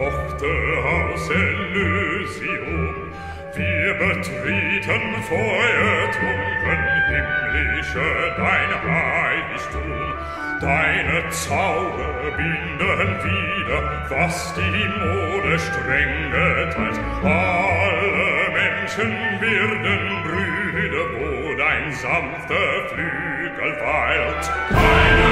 Tochter aus Elysium, wir betreten feuertrunken himmlische dein Heiligtum, deine Zauber binden wieder, was die Mode streng geteilt. Alle Menschen werden Brüder, wo dein sanfter Flügel weilt. Deine